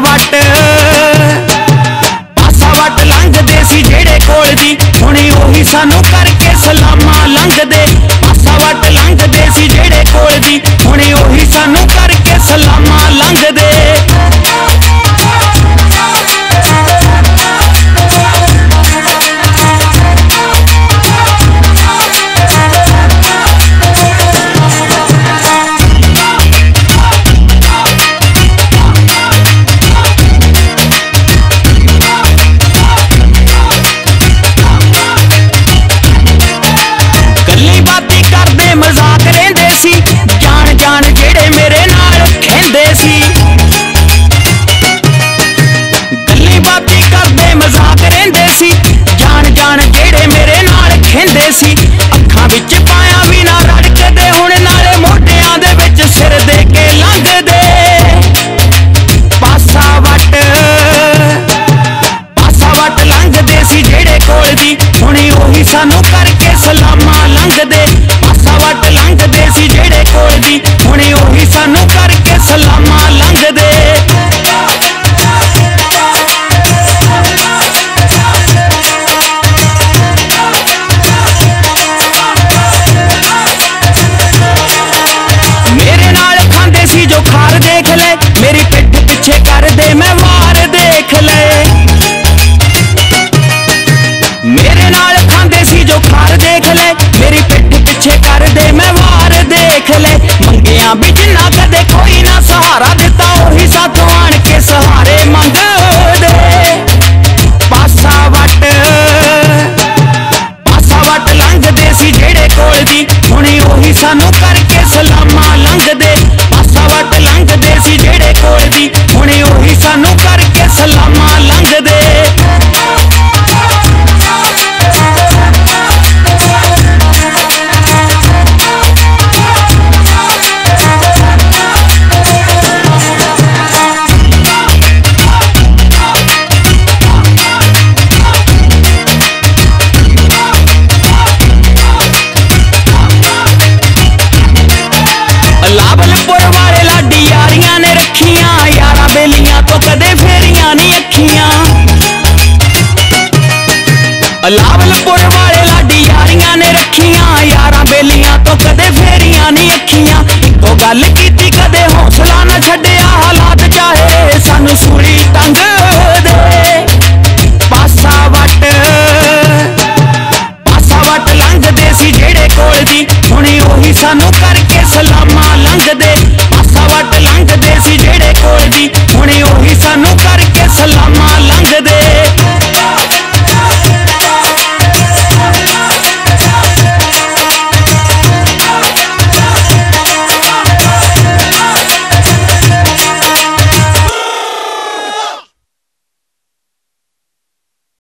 ਵੱਟ। ਪਾਸਾ ਵੱਟ ਲੰਘਦੇ ਸੀ ਜਿਹੜੇ ਕੋਲ ਦੀ। ਹੁਣੇ ਉਹੀ ਸਾਨੂੰ ਕਰਕੇ ਸਾਨੂੰ ਕਰਕੇ ਸਲਾਮਾਂ ਲੰਘਦੇ ਪਾਸਾ ਵੱਟ ਲੰਘਦੇ ਸੀ ਜਿਹੜੇ ਕੋਲ ਦੀ ਹੁਣੇ ਉਹੀ ਸਾਨੂੰ ਕਰਕੇ ਸਲਾਮਾਂ ਖਾਂਦੇ ਸੀ ਜੋ ਖਾਰ ਦੇਖ ਲੈ। ਮੇਰੀ ਪਿੱਠ ਪਿੱਛੇ ਕਰਦੇ, ਮੈਂ ਵਾਰ ਦੇਖ ਲੈ। ਮੰਗਿਆ ਵੀ ਜਿੰਨਾ ਕਦੇ ਕੋਈ ਨਾ ਸਹਾਰਾ ਦਿੱਤਾ, ਉਹੀ ਸਾਥੋਂ ਆਣ ਕੇ ਸਹਾਰੇ ਮੰਗਦੇ। ਪਾਸਾ ਵੱਟ ਪਾਸਾ ਵੱਟ ਲੰਘਦੇ ਸੀ ਜਿਹੜੇ ਕੋਲ ਦੀ ਹੁਣੇ ਉਹੀ ਸਾਨੂੰ ਲਾਵਲਪੁਰ ਵਾਲੇ ਲਾਡੀ ਯਾਰੀਆਂ ਨੇ ਰੱਖੀਆਂ, ਯਾਰਾਂ ਬੇਲੀਆਂ ਤੋਂ ਕਦੇ ਫੇਰੀਆਂ ਨਹੀਂ ਅੱਖੀਆਂ। ਇੱਕੋ ਗੱਲ ਕੀਤੀ, ਕਦੇ